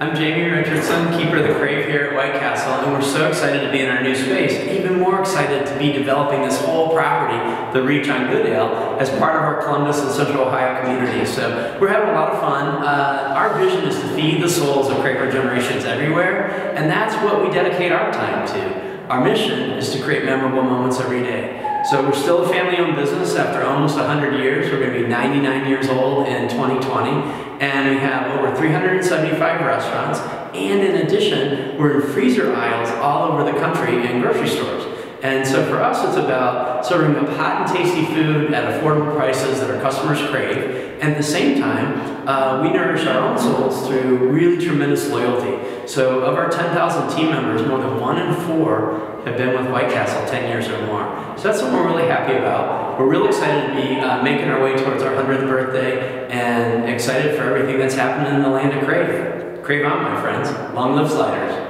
I'm Jamie Richardson, keeper of the Crave here at White Castle, and we're so excited to be in our new space. Even more excited to be developing this whole property, the Reach on Goodale, as part of our Columbus and Central Ohio community. So we're having a lot of fun. Uh, our vision is to feed the souls of Craver generations everywhere, and that's what we dedicate our time to. Our mission is to create memorable moments every day. So we're still a family-owned business after almost 100 years. We're going to be 99 years old in 2020, and we have over 375 restaurants. And in addition, we're in freezer aisles all over the country in grocery stores. And so for us, it's about serving up hot and tasty food at affordable prices that our customers crave. And at the same time, uh, we nourish our own souls through really tremendous loyalty. So of our 10,000 team members, more than one in four have been with White Castle 10 years or more. So that's what we're really happy about. We're really excited to be uh, making our way towards our 100th birthday and excited for everything that's happening in the land of Crave. Crave on, my friends. Long live sliders.